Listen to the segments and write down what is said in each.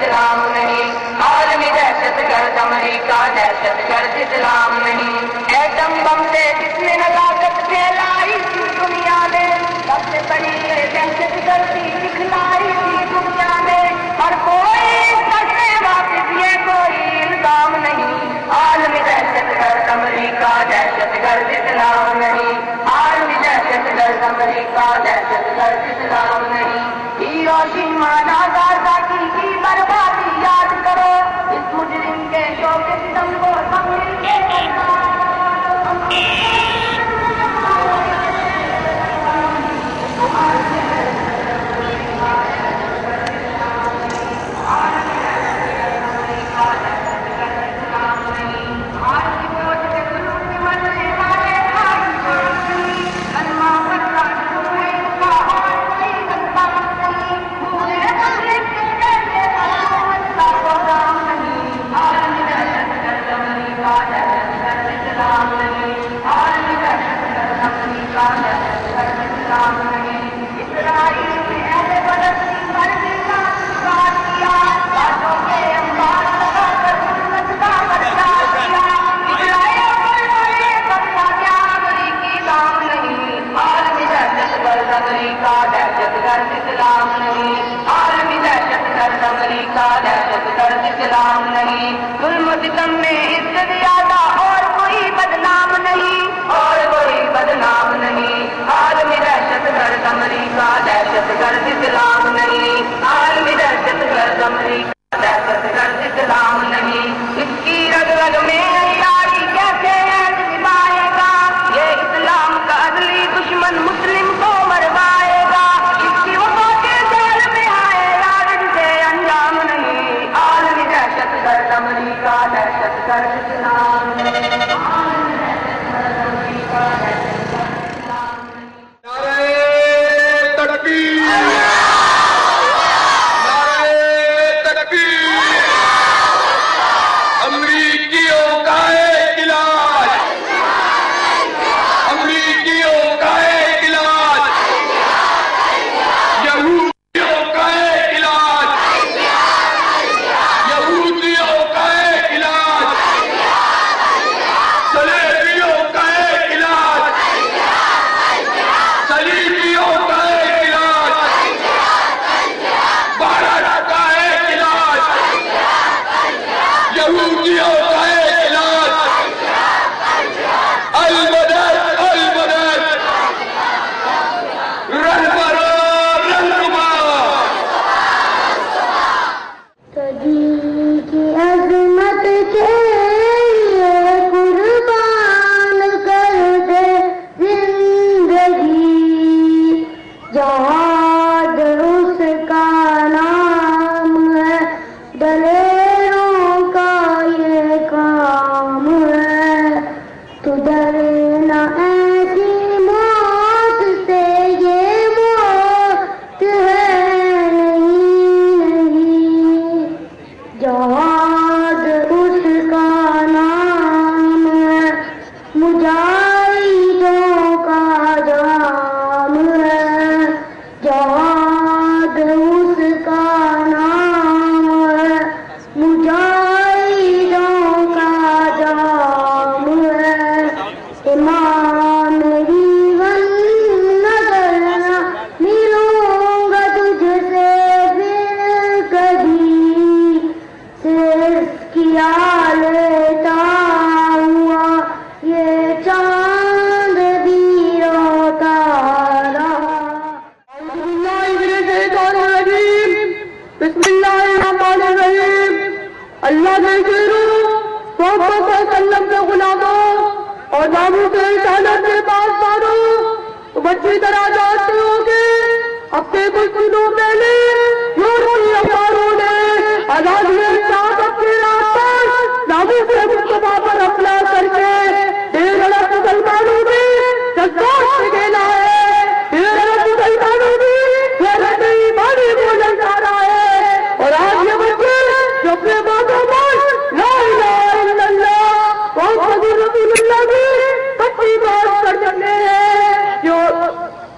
اسلام نہیں عالمی دہشت گرد امریکہ دہشت گرد اسلام نہیں۔ ایٹم بم سے جس نے نزاکت پھیلائی تھی دنیا میں۔ سب سے بڑی دہشت گردی دکھلائی تھی دنیا میں۔ اور کوئی سے واپس یہ کوئی الزام نہیں۔ عالمی دہشت گرد امریکہ دہشت گرد اسلام نہیں۔ عالمی دہشت گرد امریکہ دہشت گرد اسلام نہیں۔ روشی مانا زادہ کی کی بربادی یاد کرو۔ اس مجرم کے شوق ستم کو سمجھ کے کرنا Claudio!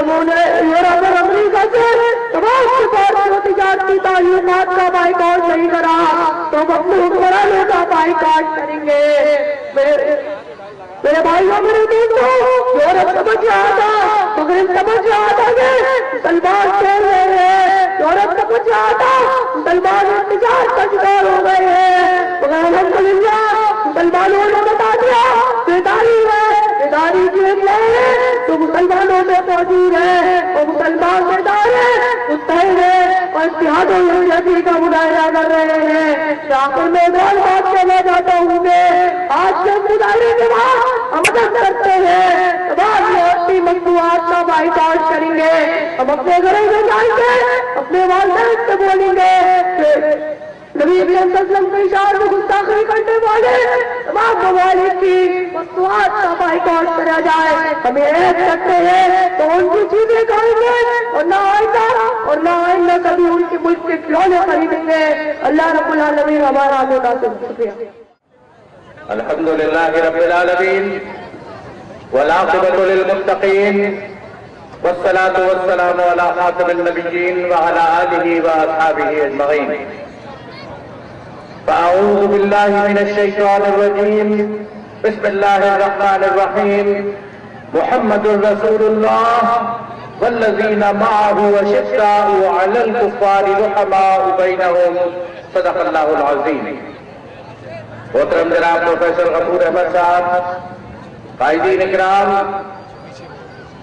انہوں نے یورپ اور امریکہ سے تمام سفارت و تجارتی تعلقات کا بائیکاٹ نہیں کرا۔ تو ہم اپنے حکمرانوں کا بائیکاٹ کریں گے۔ میرے میرے بھائیوں، میرے دوستوں یورپ سمجھ رہا تھا مغرب سمجھ رہا تھا کہ مسلمان کھیل رہے ہیں۔ یورپ سمجھ رہا تھا مسلمان انتظار کا شکار ہو گئے ہیں۔ مسلمانوں میں موجود ہے اور مسلمان بیدار ہے مستحد ہے اور اتحاد و یکجہتی کا مظاہرہ کر رہے ہیں۔ آخر میں ایک بات کہنا چاہتا ہوں کہ آج کے مظاہرے کے بعد ہم مدد کرتے ہیں۔ بعد میں اپنی مصنوعات کا بائی کاٹ کریں گے۔ ہم اپنے گھروں میں جائیں گے، اپنے والدین سے بولیں گے کہ نبی علیہ وسلم کے اشار میں گستاخی کرنے والے تمام ممالک کی مصنوعات کا بائی کاٹ کرا جائے ہمیں ایک کرتے ہیں تو ان کی چیزیں کھائیں گے اور نہ آئندہ اور نہ آئندہ کبھی ان کے ملک کے کھلونے خریدیں گے۔ اللہ رب العالمین ہمارا مناسب شکریہ۔ الحمد لله رب العالمين والعاقبة للمتقين والصلاة والسلام على خاتم النبيين وعلى آله وأصحابه أجمعين فأعوذ بالله من الشيطان الرجيم بسم الله الرحمن الرحيم محمد رسول الله والذين معه وشداء على الكفار رحماء بينهم صدق الله العظيم محترم جناب پروفیسر غفور احمد صاحب، قائدین اکرام،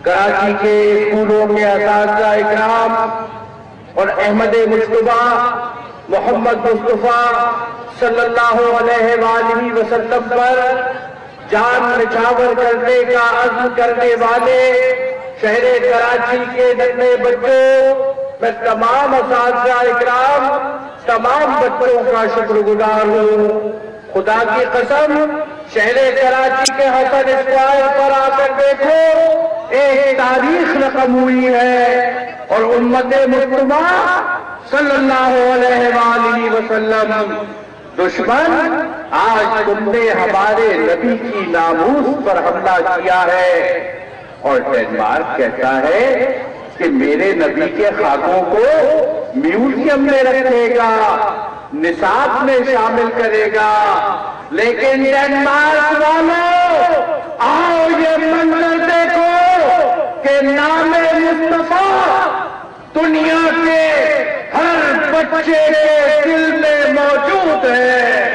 کراچی کے اسکولوں کے اساتذہ اکرام اور احمد مشتبہ محمد مصطفیٰ صلی اللہ علیہ وآلہ وسلم پر جان نچھاور کرنے کا عزم کرنے والے شہر کراچی کے ننے بچوں، میں تمام اساتذہ اکرام، تمام بچوں کا شکر گزار ہوں۔ خدا کی قسم، شہر کراچی کے حسن اسکوائر پر آ کر دیکھو، ایک تاریخ رقم ہوئی ہے اور امت مطلبہ صلی اللہ علیہ وآلہ وسلم دشمن، آج تم نے ہمارے نبی کی ناموس پر حملہ کیا ہے۔ اور ڈینمارک کہتا ہے کہ میرے نبی کے خاکوں کو میوزیم میں رکھے گا، نصاب میں شامل کرے گا۔ لیکن ڈینمارک والوں آؤ یہ منظر دیکھو کہ نام مصطفیٰ دنیا کے بچے کے دل میں موجود ہے۔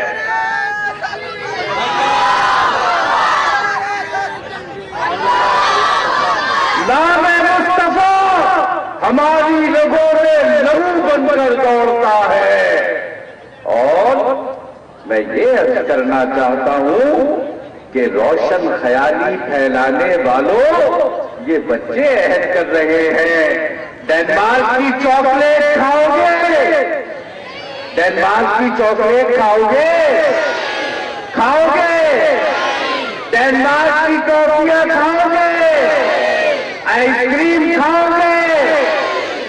نام مصطفیٰ ہماری لوگوں میں لہو بن کر دوڑتا ہے۔ اور میں یہ عرض کرنا چاہتا ہوں کہ روشن خیالی پھیلانے والوں یہ بچے عہد کر رہے ہیں۔ ڈینمارک کی چاکلیٹ کھاؤ گے؟ ڈینمارک کی چاکلیٹ کھاؤ گے کھاؤ گے ڈینمارک کی ٹوپیاں کھاؤ گے آئس کریم کھاؤ گے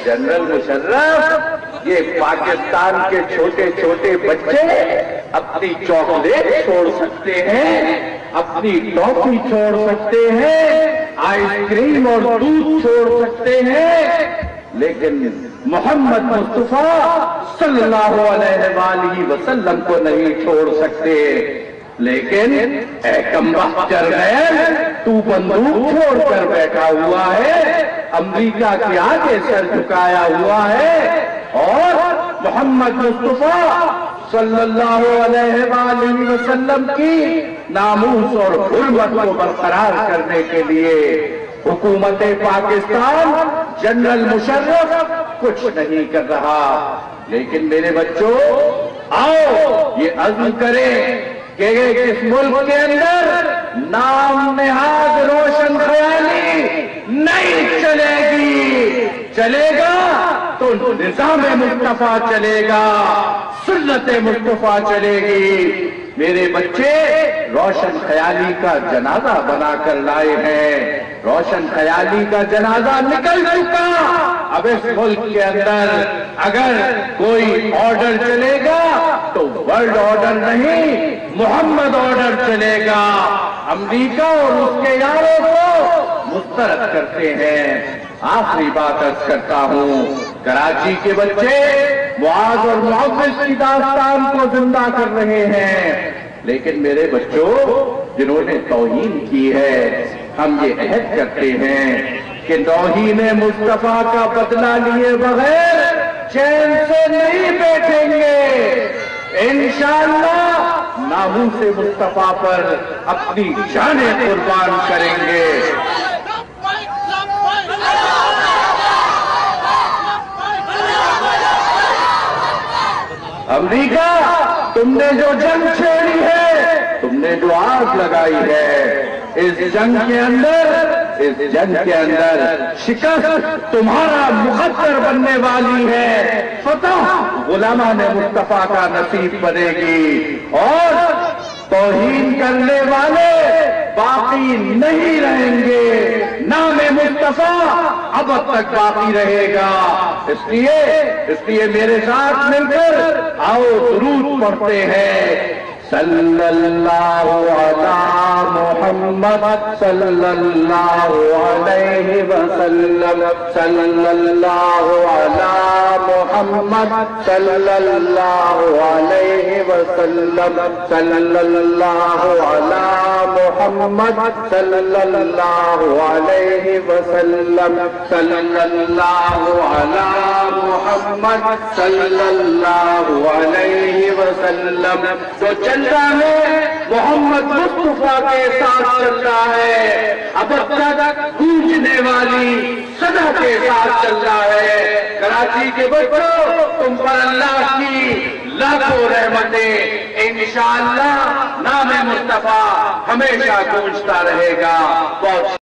جنرل مشرف، یہ پاکستان کے چھوٹے چھوٹے بچے اپنی چاکلیٹ چھوڑ سکتے ہیں، اپنی ٹاپی چھوڑ سکتے ہیں، آئس کریم اور دودھ چھوڑ سکتے ہیں لیکن محمد مصطفیٰ صلی اللہ علیہ وآلہ وسلم کو نہیں چھوڑ سکتے۔ لیکن اے کمبخت جرنیل تو بندوق چھوڑ کر بیٹھا ہوا ہے، امریکہ کے آگے سر جھکایا ہوا ہے۔ اور محمد مصطفیٰ صلی اللہ علیہ وآلہ وسلم کی ناموس اور حرمت کو برقرار کرنے کے لیے حکومت پاکستان، جنرل مشرف کچھ نہیں کر رہا۔ لیکن میرے بچوں، آؤ یہ عزم کریں کہ اس ملک کے اندر نام نہاد روشن خیالی نہیں چلے گی۔ چلے گا تو نظام مصطفیٰ چلے گا، سنت مصطفیٰ چلے گی۔ میرے بچے روشن خیالی کا جنازہ بنا کر لائے ہیں۔ روشن خیالی کا جنازہ نکل چکا اب اس ملک کے اندر اگر کوئی آرڈر چلے گا تو ورلڈ آرڈر نہیں، محمد آرڈر چلے گا۔ امریکہ اور اس کے یاروں کو مسترد کرتے ہیں۔ آخری بات ارز کرتا ہوں، کراچی کے بچے معاذ اور محبت کی داستان کو زندہ کر رہے ہیں۔ لیکن میرے بچوں، جنہوں نے توہین کی ہے، ہم یہ عہد کرتے ہیں کہ توہین مصطفیٰ کا بدلہ لیے بغیر چین سے نہیں بیٹھیں گے۔ انشاءاللہ ناموں سے مصطفیٰ پر اپنی جانیں قربان کریں گے۔ امریکہ تم نے جو جنگ چھیڑی ہے، تم نے جو آگ لگائی ہے، اس جنگ کے اندر، اس جنگ کے اندر شکست تمہارا مقدر بننے والی ہے۔ فتح غلامہ نے مصطفیٰ کا نصیب بنے گی اور توہین کرنے والے باقی نہیں رہیں گے۔ نام مصطفیٰ اب تک باقی رہے گا۔ اس لیے اس لیے میرے ساتھ مل کر آؤ درود پڑھتے ہیں۔ صلی اللہ علیہ محمد صلی اللہ علیہ وسلم صلی اللہ علی محمد صلی اللہ علیہ وسلم صلی اللہ علی محمد صلی اللہ علیہ وسلم صلی اللہ علی محمد صلی اللہ علیہ وسلم. تو چل رہا ہے محمد مصطفیٰ کے ساتھ چل رہا ہے۔ اب تک گونجنے والی صدا کے ساتھ چل رہا ہے۔ کراچی کے بچوں، تم پر اللہ کی لاکھوں رحمتیں۔ انشاءاللہ نام مصطفیٰ ہمیشہ گونجتا رہے گا۔ بہت